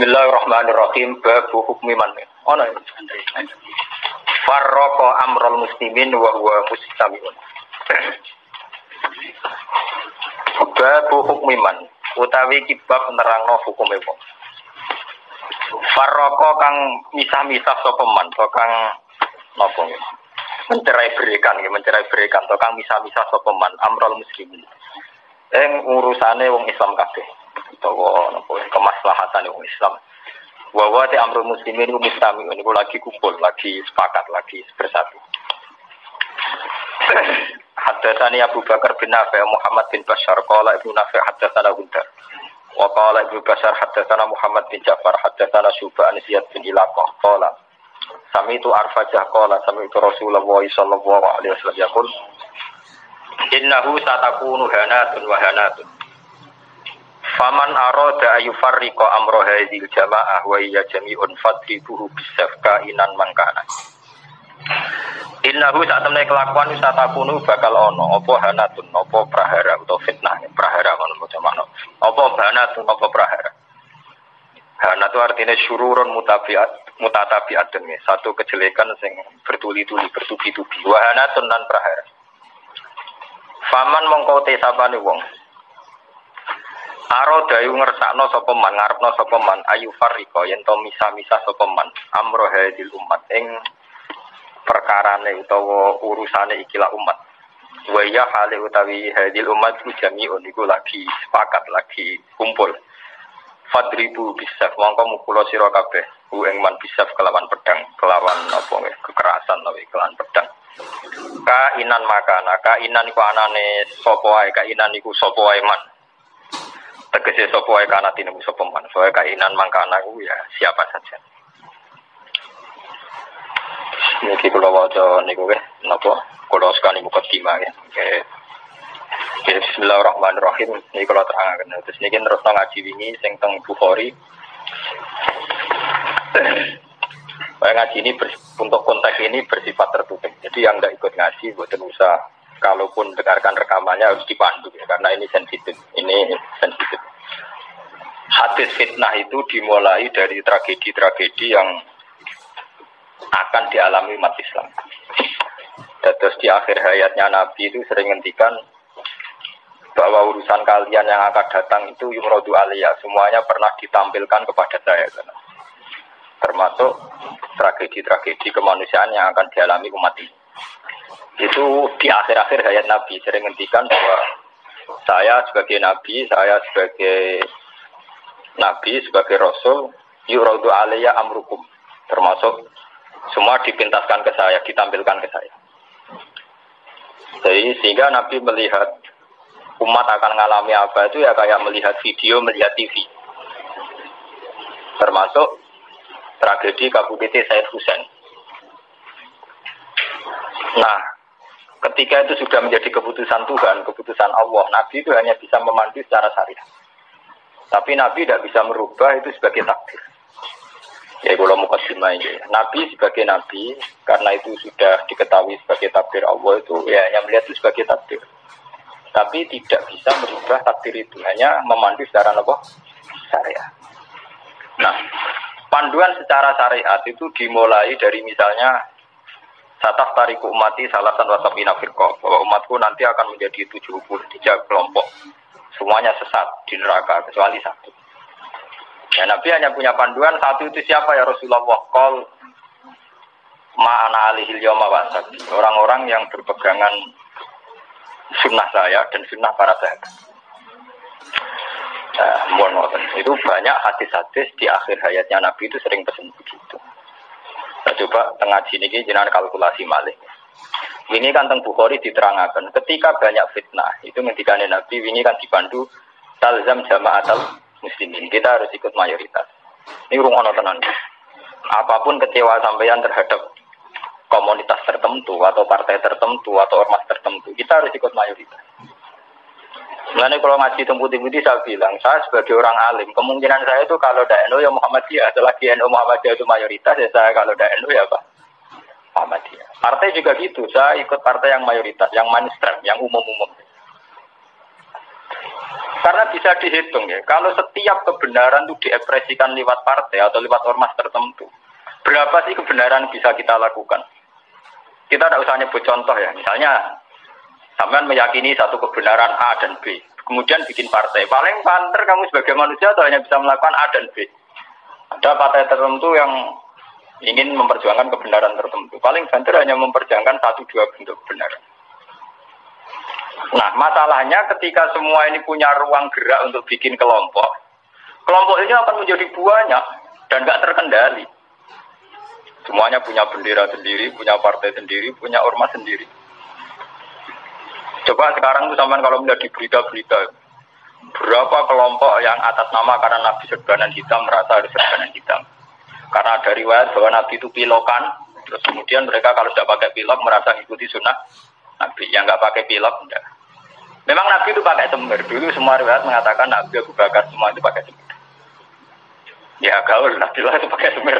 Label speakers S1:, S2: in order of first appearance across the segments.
S1: Bismillahirrahmanirrahim. Babu hukmi man. Oh no. Farroko amrul muslimin wa huwa mustamiun. Babu hukmi man. Utawi kibab nerangno hukume wong. Farroko kang misah-misah sapa man, kang napa mencerai berikan, mencerai berikan, kang misah-misah sapa man amrul muslimin. Eng urusane wong Islam kabeh utawa napa kemaslahatan wong Islam. Wa wa te amrul muslimin mustami niku lagi kumpul, lagi sepakat, lagi bersatu. Haddatsani Abu Bakar bin Nafi' Muhammad bin Bashar qala Ibnu Nafi' haddatsana Gundar. Wa qala Ibnu Bashar haddatsana Muhammad bin Ja'far haddatsana Syuba an Ziyad bin Ilaqah qala Sami itu arfajah qala sami itu Rasulullah sallallahu alaihi wasallam yaqul Innahu satakunu hanatun wa hanatun. Faman aroda ayu farriqa amro hadhil jamaah wa iya jami'un fadribuhu bisafka inan mangkana. Innahu saat temne kelakuan satakunu bakal ono apa hanatun apa prahara atau fitnah prahara ngono macam mana. Apa hanatun apa prahara. Hana itu artinya syururun mutabiat mutatabiat satu kejelekan sing bertuli-tuli bertubi-tubi wahana tunan prahara Faman mongko te sapane wong. Aro dayu ngersakno sapa man, ngarepno sapa man ayu fariko yen to misa-misa sapa man amro hadil umat ing perkarane utawa urusane ikilah umat. Wa ya hale utawi hadil umat ku jami'un iku lagi sepakat lagi kumpul. Fadribu bisaf mongko mukulo sira kabeh ku ing man bisaf kelawan pedang, kelawan apa kekerasan utawi kelawan pedang kainan makana kainan iku anane sapa wae kainan iku sapa wae man tegese sapa wae kana tinu sapa man soe kainan mangkana ku ya siapa saja Niki kula waca niku nggih napa kula sekali buka timah ya Bismillahirrahmanirrahim. Ini kalau terangaken. Terus niki terus ngaji wingi sing teng Bukhari. Saya ngaji ini untuk konteks ini bersifat tertutup. Jadi yang nggak ikut ngaji, buatan usah. Kalaupun dengarkan rekamannya harus dipandu ya, karena ini sensitif. Ini sensitif. Hadis fitnah itu dimulai dari tragedi-tragedi yang akan dialami umat Islam. Terus di akhir hayatnya Nabi itu sering ngendikan bahwa urusan kalian yang akan datang itu yumrodu aliyah semuanya pernah ditampilkan kepada saya termasuk tragedi-tragedi kemanusiaan yang akan dialami umat ini. Itu di akhir-akhir hayat Nabi sering ngendikan bahwa saya sebagai Nabi, saya sebagai Nabi, sebagai Rasul, yuraudu alaiya amrukum. Termasuk semua dipintaskan ke saya, ditampilkan ke saya. Jadi sehingga Nabi melihat umat akan mengalami apa itu ya kayak melihat video, melihat TV. Termasuk tragedi KBPT Said Husain. Nah, ketika itu sudah menjadi keputusan Tuhan, keputusan Allah, Nabi itu hanya bisa memandu secara syariat. Tapi Nabi tidak bisa merubah itu sebagai takdir. Ya kalau mau ini, Nabi sebagai Nabi, karena itu sudah diketahui sebagai takdir Allah itu, ya hanya melihat itu sebagai takdir. Tapi tidak bisa merubah takdir itu, hanya memandu secara apa? Syariat. Nah, Panduan secara syariat itu dimulai dari misalnya Sataf tariku umati salasan wasabina firqa bahwa umatku nanti akan menjadi 73 kelompok. Semuanya sesat di neraka kecuali satu. Ya, Nabi hanya punya panduan satu itu siapa ya Rasulullah Kol ma'ana alihil yawma Orang-orang yang berpegangan sunnah saya dan sunnah para sahabat. Nah, mohon Itu banyak hadis-hadis di akhir hayatnya Nabi itu sering pesen begitu. Nah, coba tengah sini jangan kalkulasi malih. Ini kan teng Bukhari diterangkan. Ketika banyak fitnah, itu ketika Nabi ini kan dipandu talzam jamaatal muslimin. Kita harus ikut mayoritas. Ini rumah tenan. Apa pun kecewa sampeyan terhadap komunitas tertentu atau partai tertentu atau ormas tertentu, kita harus ikut mayoritas. Mengenai kalau ngaji temu putih saya bilang, saya sebagai orang alim, kemungkinan saya itu kalau tidak NU ya Muhammadiyah. Selagi NU Muhammadiyah itu mayoritas, ya saya kalau tidak NU ya Pak Muhammadiyah. Partai juga gitu, saya ikut partai yang mayoritas, yang mainstream, yang umum-umum. Karena bisa dihitung ya. Kalau setiap kebenaran itu diekspresikan lewat partai atau lewat ormas tertentu, berapa sih kebenaran bisa kita lakukan? Kita tidak usah nyebut contoh ya. Misalnya, sampean meyakini satu kebenaran A dan B, kemudian bikin partai. Paling panter kamu sebagai manusia atau hanya bisa melakukan A dan B. Ada partai tertentu yang ingin memperjuangkan kebenaran tertentu. Paling banter hanya memperjuangkan satu dua bentuk kebenaran. Nah, masalahnya ketika semua ini punya ruang gerak untuk bikin kelompok, kelompok ini akan menjadi banyak dan gak terkendali. Semuanya punya bendera sendiri, punya partai sendiri, punya ormas sendiri. Coba sekarang tuh sama kalau melihat di berita-berita, berapa kelompok yang atas nama karena Nabi serbanan hitam merasa harus serbanan hitam. Karena ada riwayat bahwa Nabi itu pilokan, terus kemudian mereka kalau sudah pakai pilok merasa mengikuti sunnah Nabi. Yang nggak pakai pilok, enggak. Memang Nabi itu pakai semir. Dulu semua riwayat mengatakan Nabi Abu Bakar semua itu pakai semir. Ya gaul, Nabi lah itu pakai semir.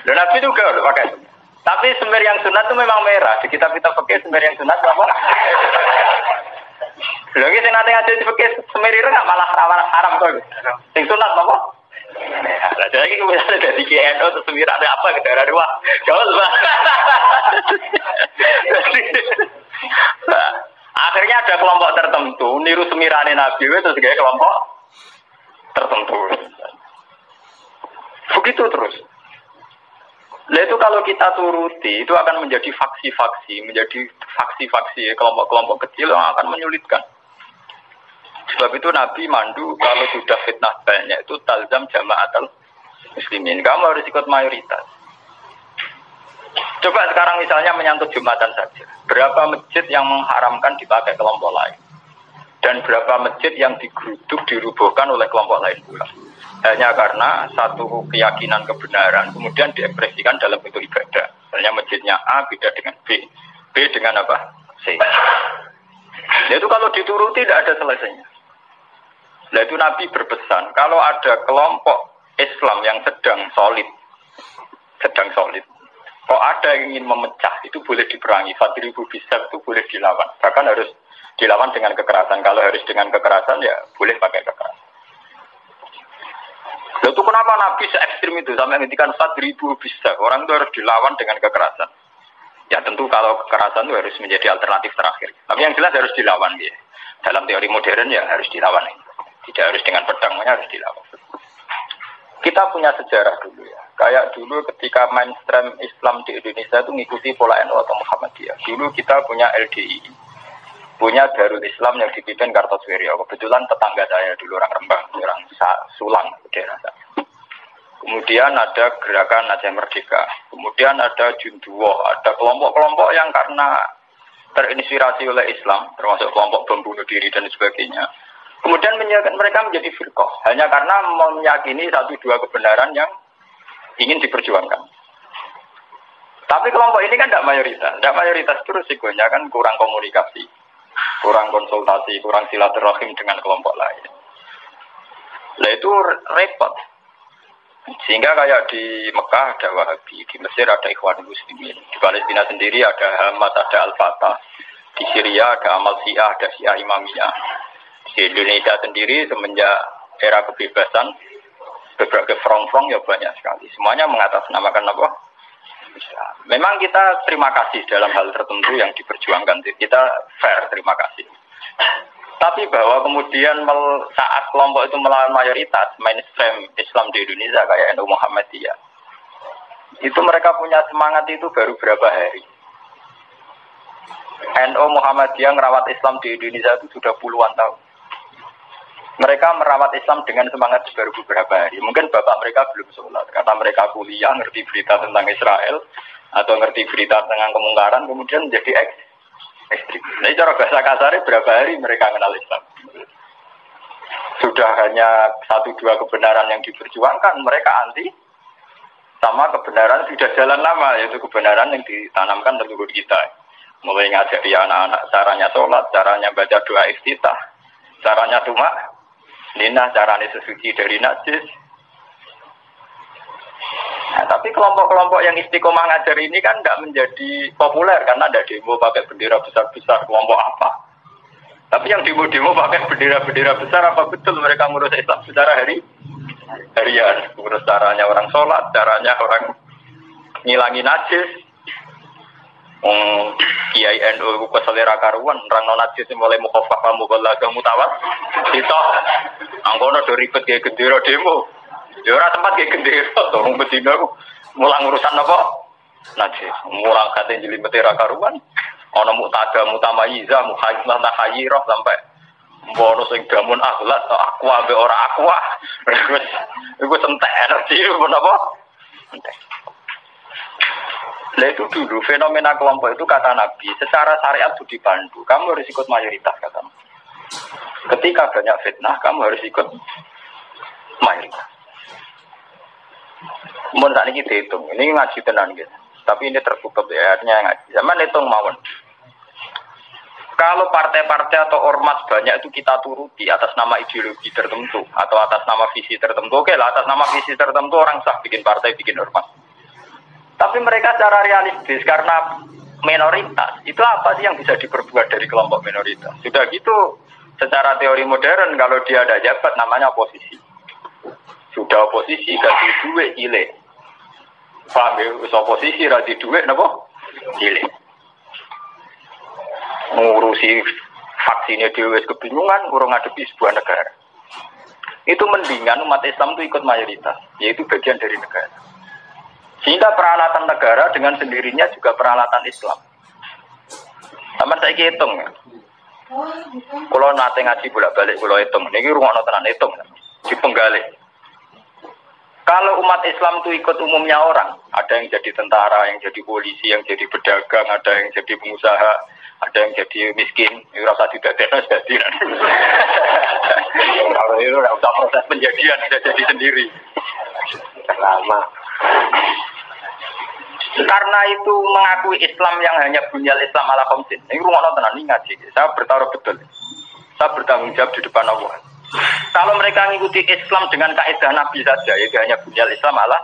S1: Dan Nabi gaul pakai semir. Tapi semir yang sunat itu memang merah. Di kitab kita pakai semir yang sunat apa? Lagi sih nanti ngaji pakai semir nggak malah rawan haram tuh. Yang sunat apa? Nah, jadi misalnya dari KNO atau semir ada apa ke daerah dua? Gaul lah. Akhirnya ada kelompok tertentu niru semirane Nabi itu sebagai kelompok tertentu. Begitu terus. Nah itu kalau kita turuti itu akan menjadi faksi-faksi, menjadi faksi-faksi kelompok-kelompok kecil yang akan menyulitkan. Sebab itu Nabi mandu kalau sudah fitnah banyak itu talzam jamaatul muslimin. Kamu harus ikut mayoritas. Coba sekarang misalnya menyangkut Jumatan saja. Berapa masjid yang mengharamkan dipakai kelompok lain? Dan berapa masjid yang digeruduk, dirubuhkan oleh kelompok lain pula? Hanya karena satu keyakinan kebenaran kemudian diekspresikan dalam bentuk ibadah. Misalnya masjidnya A beda dengan B. B dengan apa? C. Nah, itu kalau dituruti tidak ada selesainya. Nah itu Nabi berpesan, kalau ada kelompok Islam yang sedang solid, sedang solid, kok ada yang ingin memecah, itu boleh diperangi. ribu bisa itu boleh dilawan. Bahkan harus dilawan dengan kekerasan. Kalau harus dengan kekerasan, ya boleh pakai kekerasan. Itu kenapa Nabi se ekstrim itu sampai ngendikan ribu bisa orang itu harus dilawan dengan kekerasan. Ya tentu kalau kekerasan itu harus menjadi alternatif terakhir. Tapi yang jelas harus dilawan ya. Dalam teori modern ya harus dilawan. Tidak harus dengan pedang, harus dilawan. Kita punya sejarah dulu ya. Kayak dulu ketika mainstream Islam di Indonesia itu mengikuti pola NU atau Muhammadiyah. Dulu kita punya LDI, punya Darul Islam yang dipimpin Kartosuwiryo. Kebetulan tetangga saya dulu orang Rembang, orang Sulang, daerah saya. Kemudian ada gerakan Aceh Merdeka. Kemudian ada Junduwo, ada kelompok-kelompok yang karena terinspirasi oleh Islam, termasuk kelompok bom bunuh diri dan sebagainya. Kemudian mereka menjadi firqoh, hanya karena meyakini satu dua kebenaran yang ingin diperjuangkan. Tapi kelompok ini kan tidak mayoritas. Tidak mayoritas itu risikonya kan kurang komunikasi, kurang konsultasi, kurang silaturahim dengan kelompok lain. Nah itu repot. Sehingga kayak di Mekah ada Wahabi, di Mesir ada Ikhwan Muslimin, di Palestina sendiri ada Hamas, ada Al-Fatah, di Syria ada Amal Syiah, ada Syiah Imamiyah. Di Indonesia sendiri semenjak era kebebasan berbagai front-front ya banyak sekali. Semuanya mengatasnamakan apa? Memang kita terima kasih dalam hal tertentu yang diperjuangkan. Kita fair terima kasih. Tapi bahwa kemudian saat kelompok itu melawan mayoritas mainstream Islam di Indonesia kayak NU Muhammadiyah, itu mereka punya semangat itu baru berapa hari. NU Muhammadiyah merawat Islam di Indonesia itu sudah puluhan tahun. Mereka merawat Islam dengan semangat baru beberapa hari. Mungkin bapak mereka belum sholat. Kata mereka kuliah, ngerti berita tentang Israel, atau ngerti berita tentang kemungkaran, kemudian menjadi eks ekstrim. Jadi cara bahasa kasarnya berapa hari mereka kenal Islam. Sudah hanya satu dua kebenaran yang diperjuangkan, mereka anti sama kebenaran sudah jalan lama, yaitu kebenaran yang ditanamkan leluhur kita. Mulai ngajari anak-anak caranya sholat, caranya baca doa iftitah, caranya cuma Nina caranya sesuci dari najis. Nah, tapi kelompok-kelompok yang istiqomah ngajar ini kan tidak menjadi populer karena ada demo pakai bendera besar-besar kelompok apa. Tapi yang demo-demo pakai bendera-bendera besar apa betul mereka ngurus Islam secara hari harian, ngurus caranya orang sholat, caranya orang ngilangi najis. Um, Kiai NU ku keselera karuan, orang najis mulai mukhafafah mubalaghah mutawat. Kita angkono do ribet kayak gendera demo. Ya ora tempat kayak gendera, tolong betina mulang urusan apa? Najis, mulang kate jeli metera karuan. Ono mutada mutamayiza muhayyizah tahayyirah sampai Mbono sing damun akhlak aku ambe ora aku. Iku sentek energi apa? Entek. Nah itu dulu fenomena kelompok itu kata Nabi secara syariat itu dipandu. Kamu harus ikut mayoritas kata Ketika banyak fitnah kamu harus ikut mayoritas. Mau saat ini kita hitung, ini ngaji tenan gitu. Tapi ini tertutup ya, artinya ngaji. Zaman hitung mawon. Kalau partai-partai atau ormas banyak itu kita turuti atas nama ideologi tertentu atau atas nama visi tertentu. Oke lah, atas nama visi tertentu orang sah bikin partai, bikin ormas. Tapi mereka secara realistis karena minoritas, itu apa sih yang bisa diperbuat dari kelompok minoritas? Sudah gitu, secara teori modern kalau dia ada jabat namanya oposisi. Sudah oposisi ganti duit ile. Paham ya? Oposisi radi duit napa? Ile ngurusi vaksinnya dewa kebingungan, kurang ngadepi sebuah negara. Itu mendingan umat Islam itu ikut mayoritas, yaitu bagian dari negara. Sehingga peralatan negara dengan sendirinya juga peralatan Islam. Sama saya hitung ya. Kalau nate ngaji bolak balik kalau hitung, ini rumah tenan hitung, di penggali. Kalau umat Islam itu ikut umumnya orang, ada yang jadi tentara, yang jadi polisi, yang jadi pedagang, ada yang jadi pengusaha, ada yang jadi miskin, itu rasa tidak ada jadi. Kalau itu tidak usah proses penjadian, sudah jadi sendiri. Lama. Karena itu mengakui Islam yang hanya bunyal Islam ala komsin. Ini rumah tenang, ini ngaji. Saya bertaruh betul. Saya bertanggung jawab di depan Allah. Kalau mereka mengikuti Islam dengan kaidah Nabi saja, itu hanya bunyal Islam ala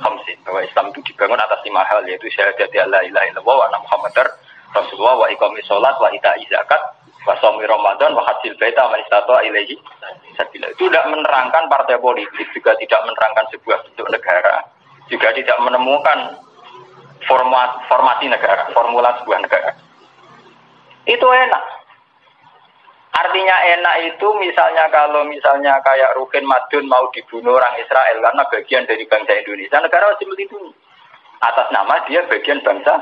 S1: komsin. Bahwa Islam itu dibangun atas lima hal, yaitu syahadat la ilaha illallah wa Muhammadar Rasulullah wa iqami sholat wa ita'i zakat wa somi Ramadan wa hasil baita man istata ilaihi sabila. Itu tidak menerangkan partai politik, juga tidak menerangkan sebuah bentuk negara, juga tidak menemukan format formasi negara, formula sebuah negara. Itu enak. Artinya enak itu misalnya kalau misalnya kayak Rukin Madun mau dibunuh orang Israel karena bagian dari bangsa Indonesia, negara wajib melindungi. Atas nama dia bagian bangsa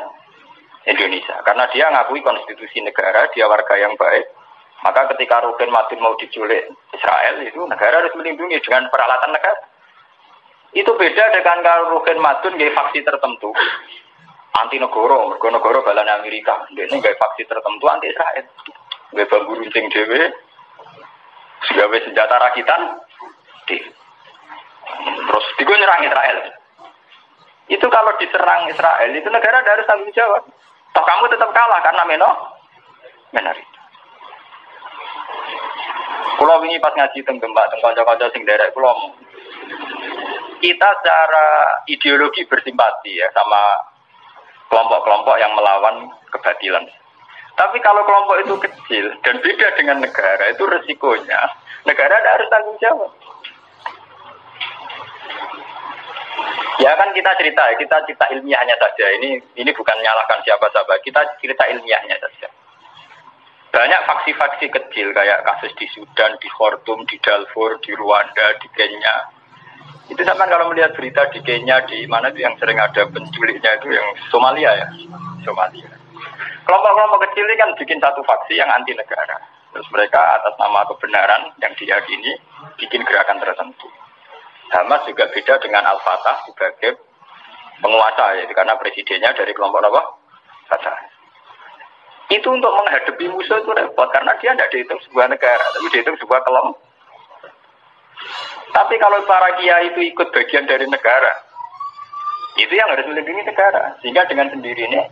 S1: Indonesia. Karena dia ngakui konstitusi negara, dia warga yang baik. Maka ketika Ruben Madun mau diculik Israel, itu negara harus melindungi dengan peralatan negara. Itu beda dengan kalau Ruben Madun gaya faksi tertentu. Anti mergo negara balan Amerika. Ini gaya faksi tertentu anti Israel. Gaya bambu runcing dewe, sebagai senjata rakitan, di. Terus digo nyerang Israel. Itu kalau diserang Israel, itu negara harus tanggung jawab. Toh kamu tetap kalah karena meno menari. Kalau ini pas ngaji teng gemba teng kanca-kanca sing derek kulo kita secara ideologi bersimpati ya sama kelompok-kelompok yang melawan kebatilan. Tapi kalau kelompok itu kecil dan beda dengan negara, itu resikonya negara ada harus tanggung jawab. Ya kan kita cerita, kita cerita ilmiahnya saja. Ini ini bukan menyalahkan siapa-siapa. Kita cerita ilmiahnya saja. Banyak faksi-faksi kecil kayak kasus di Sudan, di Khartoum, di Darfur, di Rwanda, di Kenya. Itu sama kalau melihat berita di Kenya, di mana itu yang sering ada penculiknya itu yang Somalia ya, Somalia. Kelompok-kelompok kecil ini kan bikin satu faksi yang anti negara. Terus mereka atas nama kebenaran yang diyakini bikin gerakan tertentu. Hamas juga beda dengan Al-Fatah sebagai penguasa ya, karena presidennya dari kelompok apa? Fatah. Itu untuk menghadapi musuh itu repot karena dia tidak dihitung sebuah negara, tapi dihitung sebuah kelompok. Tapi kalau para kiai itu ikut bagian dari negara, itu yang harus melindungi negara. Sehingga dengan sendirinya,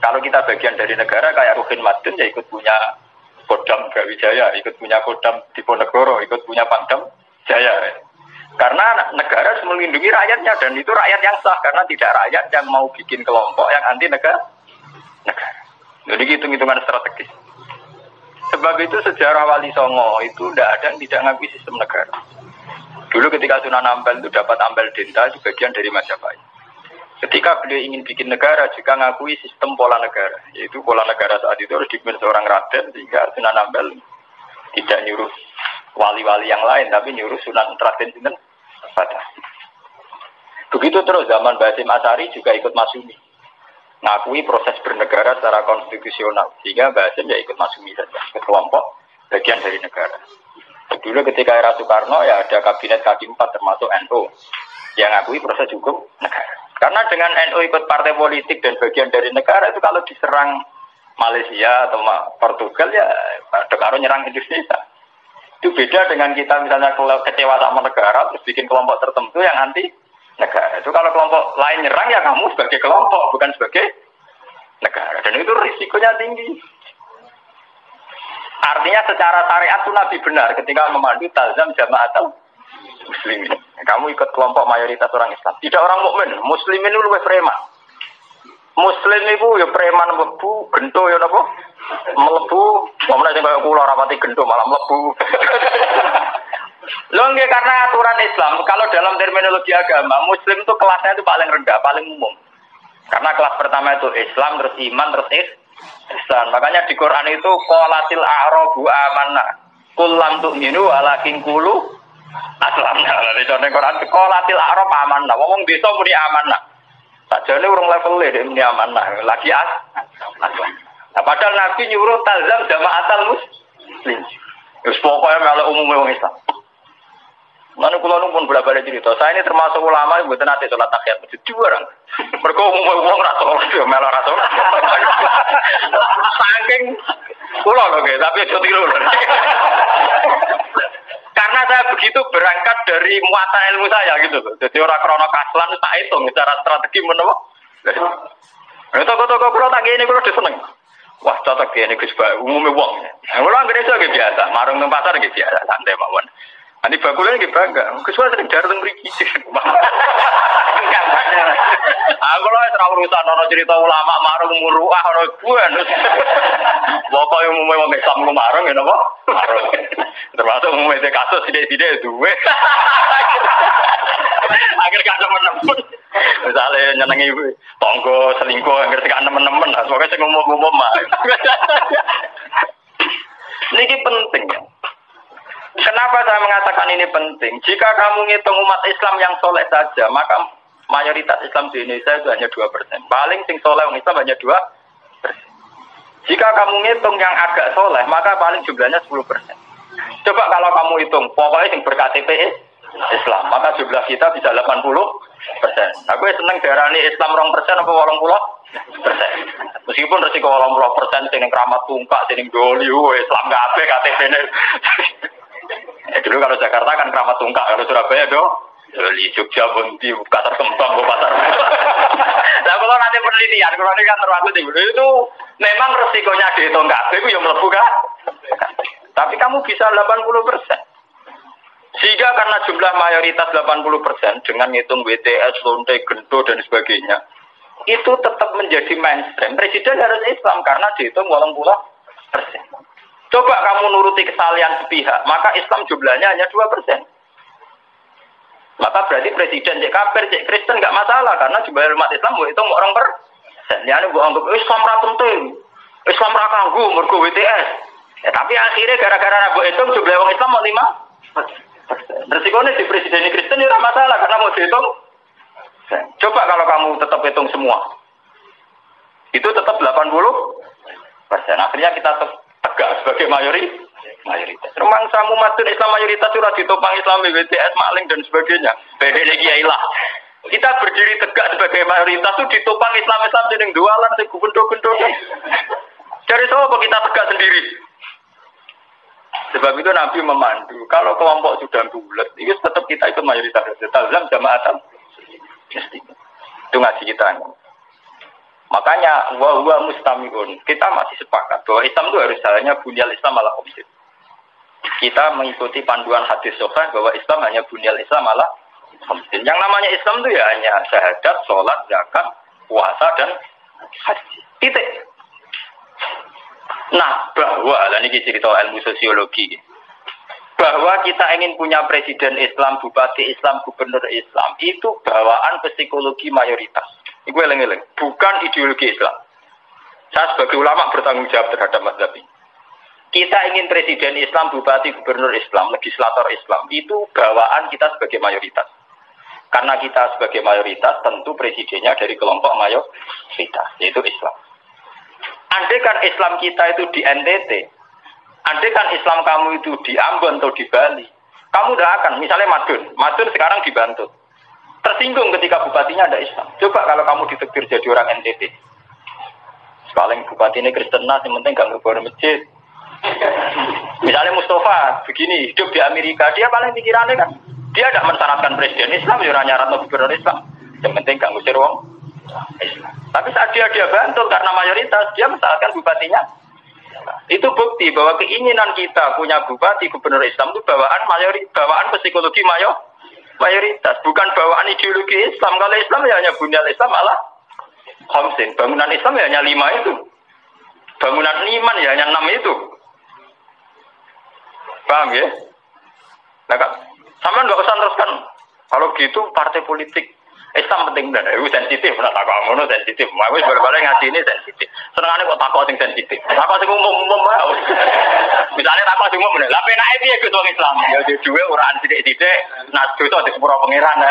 S1: kalau kita bagian dari negara kayak Rukin Madun ya ikut punya Kodam Brawijaya, ikut punya Kodam Diponegoro, ikut punya Pangdam Jaya. Ya. Karena negara harus melindungi rakyatnya dan itu rakyat yang sah karena tidak rakyat yang mau bikin kelompok yang anti negara. negara. Jadi hitung-hitungan strategis. Sebab itu sejarah Wali Songo itu tidak ada yang tidak ngakui sistem negara. Dulu ketika Sunan Ampel itu dapat Ampel Denta itu bagian dari Majapahit. Ketika beliau ingin bikin negara juga ngakui sistem pola negara, yaitu pola negara saat itu harus dipimpin seorang raden sehingga Sunan Ampel tidak nyuruh wali-wali yang lain, tapi nyuruh Sunan Raden Sinten Fatah. Begitu terus zaman Basim Asari juga ikut masumi ngakui proses bernegara secara konstitusional sehingga Basim ya ikut masumi saja ke kelompok bagian dari negara. Dulu ketika era Soekarno ya ada kabinet kaki 4 termasuk NU yang ngakui proses hukum negara. Karena dengan NU ikut partai politik dan bagian dari negara itu kalau diserang Malaysia atau Portugal ya Dekaro nyerang Indonesia. Itu beda dengan kita misalnya kecewa sama negara terus bikin kelompok tertentu yang anti negara. Itu kalau kelompok lain nyerang ya kamu sebagai kelompok bukan sebagai negara. Dan itu risikonya tinggi. Artinya secara syariat itu Nabi benar ketika memandu tazam jamaah atau muslimin. Kamu ikut kelompok mayoritas orang Islam. Tidak orang mukmin. Muslimin itu lebih preman. Muslim itu ya preman mlebu, gento ya napa? Mlebu, mamane sing kaya kula rapati gento malah mlebu. Nggih karena aturan Islam, kalau dalam terminologi agama, muslim itu kelasnya itu paling rendah, paling umum. Karena kelas pertama itu Islam, terus iman, terus Islam. Makanya di Quran itu qolatil a'rabu amanna. Kullam tu'minu walakin kulu aslam. Nah, contoh Quran qolatil a'rab amanna. Wong desa muni amanah. Sajane urung level e muni amanah, lagi as. Nah, padahal Nabi nyuruh tazam jamaatal muslim. Wis pokoknya malah umumnya wong Islam. Mana kulo pun bolak balik cerita. Saya ini termasuk ulama yang buat nanti sholat tahiyat masjid dua orang. Mereka umum uang rasa sholat ya malah rasa. Saking kulo loh tapi itu tiru. Karena saya begitu berangkat dari muatan ilmu saya gitu Jadi orang krono kaslan tak hitung secara strategi menapa. Nah, toko-toko kulo tak ini kulo diseneng. Wah, cocok ini Gus Ba, umumnya uang. Kulo anggere biasa, marung nang pasar biasa, santai mawon. Nanti bakulnya lagi bangga. Kesuara sering jarang mriki. Aku loh terlalu urusan nono cerita ulama marung muruah ono buan. Pokoknya umumnya wong Islam ku marung ya napa? Marung. Termasuk umumnya kasus tidak-tidak duwe. Akhir gak nemen-nemen. Misalnya nyenengi tonggo selingkuh akhir gak nemen-nemen. Pokoknya saya ngomong-ngomong mah. Ini penting. Kenapa saya mengatakan ini penting? Jika kamu ngitung umat Islam yang soleh saja, maka mayoritas Islam di Indonesia itu hanya dua persen. Paling sing soleh orang Islam hanya dua persen. Jika kamu ngitung yang agak soleh, maka paling jumlahnya 10 persen. Coba kalau kamu hitung, pokoknya yang berKTP Islam, maka jumlah kita bisa 80 persen. Aku seneng darah ini Islam rong persen apa walang pulau persen. Meskipun resiko walang pulau persen, sini keramat tungkak, sini doli, Islam gak apa KTP ini. Ya, dulu kalau Jakarta kan keramat tungkak, kalau Surabaya do di Jogja Bunti, pasar kembang, pasar. nah kalau nanti penelitian, kalau ini kan termasuk di itu memang resikonya dihitung kabeh itu yang melebu kan. Tapi kamu bisa 80 persen. Sehingga karena jumlah mayoritas 80 persen dengan ngitung WTS, lonte, gento dan sebagainya, itu tetap menjadi mainstream. Presiden harus Islam karena dihitung 80 persen. Coba kamu nuruti kesalahan sepihak, maka Islam jumlahnya hanya dua persen. Maka berarti presiden cek kafir, cek Kristen nggak masalah karena jumlah umat Islam itu orang per. Ya ini buat anggap Islam ra penting, Islam ra kanggu, mergo WTS. Ya, tapi akhirnya gara-gara rabu itu jumlah orang Islam mau lima. Resikonya di presiden Kristen itu masalah karena mau dihitung. Coba kalau kamu tetap hitung semua, itu tetap 80 persen. Akhirnya kita tegak sebagai mayoritas. Mayoritas. Samu matun Islam mayoritas sudah ditopang Islam BTS maling dan sebagainya. BDN kiai lah. Kita berdiri tegak sebagai mayoritas itu ditopang Islam Islam jadi dualan sing gendo-gendo. Dari apa kita tegak sendiri? Sebab itu Nabi memandu. Kalau kelompok sudah bulat, itu tetap kita ikut mayoritas. Tazam jamaatan. Itu ngaji kita. Makanya wa huwa mustamiun. Kita masih sepakat bahwa Islam itu harus jalannya bunyal Islam ala komsit. Kita mengikuti panduan hadis sahih bahwa Islam hanya bunyal Islam ala komsit. Yang namanya Islam itu ya hanya syahadat, sholat, zakat, puasa dan haji. Titik. Nah, bahwa, dan ini cerita ilmu sosiologi, bahwa kita ingin punya presiden Islam, bupati Islam, gubernur Islam, itu bawaan psikologi mayoritas. Itu eleng-eleng, bukan ideologi Islam. Saya sebagai ulama bertanggung jawab terhadap mazhab ini. Kita ingin presiden Islam, bupati, gubernur Islam, legislator Islam, itu bawaan kita sebagai mayoritas. Karena kita sebagai mayoritas, tentu presidennya dari kelompok mayoritas, yaitu Islam. Andai kan Islam kita itu di NTT, andai kan Islam kamu itu di Ambon atau di Bali, kamu tidak akan, misalnya Madun, Madun sekarang dibantu. Tersinggung ketika bupatinya ada Islam. Coba kalau kamu ditegur jadi orang NTT. Paling bupati ini Kristen yang penting gak ngebangun masjid. Misalnya Mustafa, begini, hidup di Amerika, dia paling pikirannya kan, dia tidak mensyaratkan presiden Islam, ya nyarat gubernur Islam. Yang penting gak ngusir wong tapi saat dia dia bantu karena mayoritas dia misalkan bupatinya. Itu bukti bahwa keinginan kita punya bupati gubernur Islam itu bawaan mayori, bawaan psikologi mayor, mayoritas, bukan bawaan ideologi Islam. Kalau Islam ya hanya bunyal Islam Allah Homsin. Bangunan Islam ya hanya lima itu. Bangunan iman ya hanya enam itu. Paham ya? Nah, sama nggak usah teruskan. Kalau gitu partai politik Islam penting dan itu sensitif, nah takut ngono sensitif. Mau bolak-balik ngaji ini sensitif. Senengane kok takut sing sensitif. Takut sing umum-umum wae. Misalnya takut sing umum, lah penake piye ketua Islam? Ya di duwe uraan sithik-sithik, nas dosa di sepuro pangeran.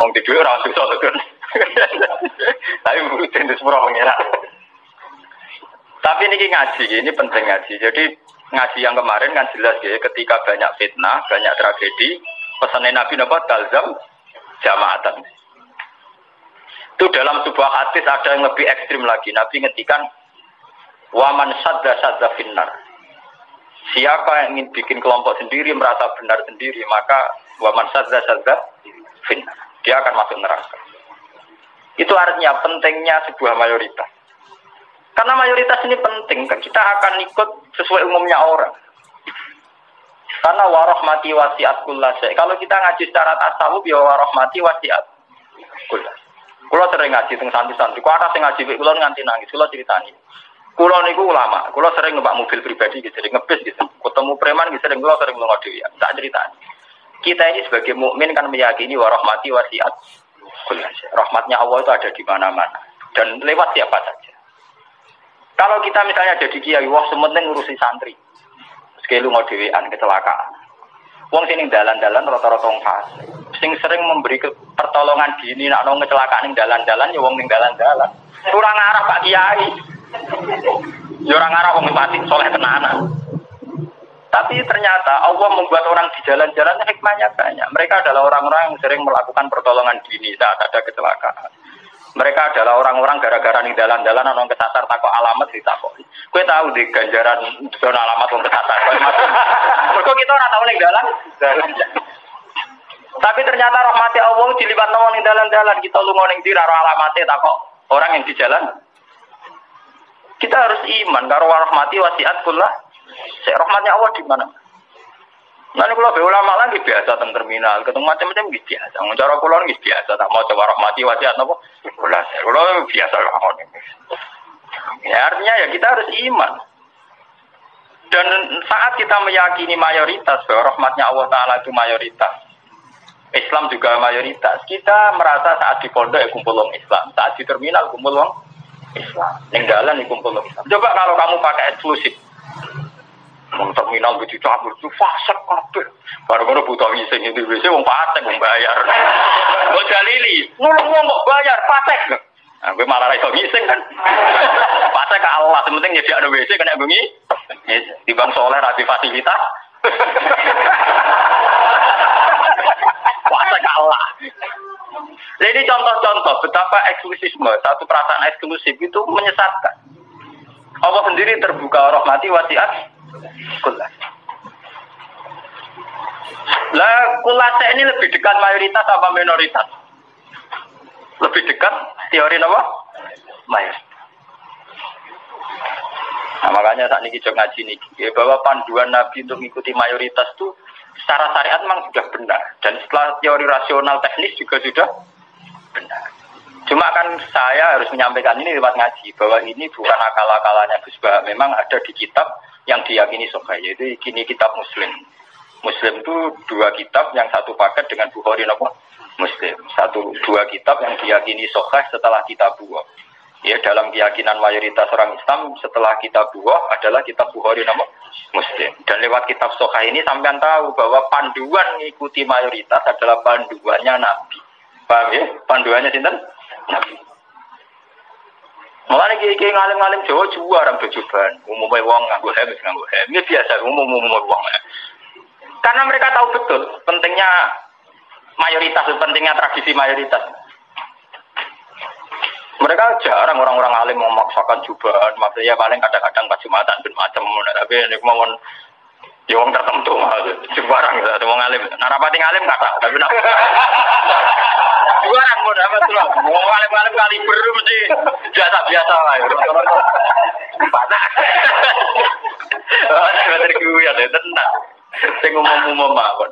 S1: Wong di duwe ora dosa to, Tapi mungkin di pangeran. Tapi ini ngaji, ini penting ngaji. Jadi ngaji yang kemarin kan jelas ya ketika banyak fitnah, banyak tragedi, pesannya Nabi Nabi talzam jamaatan. Itu dalam sebuah hadis ada yang lebih ekstrim lagi. Nabi ngetikan waman sadda sadda finnar. Siapa yang ingin bikin kelompok sendiri merasa benar sendiri maka waman sadda sadda finnar. Dia akan masuk neraka. Itu artinya pentingnya sebuah mayoritas. Karena mayoritas ini penting, kan kita akan ikut sesuai umumnya orang. Karena warahmati wasiat kullasya. Kalau kita ngaji secara tasawuf ya warahmati wasiat kullasya. Kulo sering ngaji teng santri-santri. Kulo ada sing ngaji kulo nganti nangis. Kulo ceritani. Kulo niku ulama. Kulo sering numpak mobil pribadi gitu, sering ngebis gitu. Ketemu preman gitu, sering kulo sering lunga dhewe. Tak ceritani. Kita ini sebagai mukmin kan meyakini warahmati wasiat kullasya. Rahmatnya Allah itu ada di mana-mana dan lewat siapa saja. Kalau kita misalnya jadi kiai, wah sementing ngurusi santri. Sekali mau dewean kecelakaan. Wong sini dalan-dalan rata-rata wong fase. Sing sering memberi pertolongan dini nak nong kecelakaan ning dalan-dalan ya wong ning dalan-dalan. Kurang arah Pak Kiai. Ya orang arah wong mati soleh tenanan. Tapi ternyata Allah membuat orang di jalan-jalan hikmahnya banyak. Mereka adalah orang-orang yang sering melakukan pertolongan dini saat ada kecelakaan. Mereka adalah orang-orang gara-gara nih dalan-dalan orang kesasar takut alamat di takut. Kue tahu di ganjaran zona alamat orang kesasar. Mereka kita orang tahu nih dalan. Tapi ternyata rahmati Allah dilibat nawang nih dalan-dalan kita lu ngoning di raro alamatnya takut orang yang di jalan. Kita harus iman karo rahmati wasiat kula. Saya rahmatnya Allah di mana? Nanti kalau ulama lagi biasa tentang terminal, ketemu macam-macam gitu biasa. Cara kulo gitu biasa, tak mau coba rahmati wasiat nopo. Kulo kulo biasa lah Ya artinya ya kita harus iman. Dan saat kita meyakini mayoritas bahwa rahmatnya Allah Taala itu mayoritas, Islam juga mayoritas. Kita merasa saat di pondok ya kumpul orang Islam, saat di terminal kumpul orang Islam, ninggalan ya kumpul orang Islam. Coba kalau kamu pakai eksklusif, Wong terminal itu cabur itu fasek kabeh. Baru ngono butuh ngising itu WC wong fasek wong bayar. Mbok dalili, nulung wong kok bayar fasek. Nah, gue malah iso ngising kan. Fasek ke Allah, sementing nyediakno WC kena bengi. Di bang soleh rapi fasilitas. Fasek ke Allah. Jadi contoh-contoh betapa eksklusisme, satu perasaan eksklusif itu menyesatkan. Allah sendiri terbuka rahmati wasiat kulas. Lah kulase ini lebih dekat mayoritas apa minoritas? Lebih dekat teori apa? Mayoritas. Nah, makanya saat ini jok ngaji nih, ya, bahwa panduan Nabi untuk mengikuti mayoritas itu secara syariat memang sudah benar. Dan setelah teori rasional teknis juga sudah benar. Cuma kan saya harus menyampaikan ini lewat ngaji bahwa ini bukan akal-akalannya Gus. Memang ada di kitab yang diyakini sahih yaitu ini kitab Muslim. Muslim itu dua kitab yang satu paket dengan Bukhari nopo Muslim. Satu dua kitab yang diyakini sahih setelah kitab buah. Ya dalam keyakinan mayoritas orang Islam setelah kitab buah adalah kitab Bukhari nopo Muslim. Dan lewat kitab sahih ini sampean tahu bahwa panduan mengikuti mayoritas adalah panduannya Nabi. Paham ya? Panduannya sinten? Nabi. Mulane iki iki ngalim-ngalim Jawa juara bejuban. Umumnya wong nganggo hemis nganggo hemis biasa umum umum wong. Karena mereka tahu betul pentingnya mayoritas, pentingnya tradisi mayoritas. Mereka jarang orang-orang alim memaksakan jubahan, maksudnya paling kadang-kadang pas jumatan ben macam, tapi ini mau ya wong tertentu jubarang gitu, wong alim. Narapati ngalim kata, tapi nak jubarang mau dapat wong alim-alim kali beru mesti biasa-biasa lah. Panas. Panas, bener gue ya, tenang. Saya ngomong-ngomong mawon.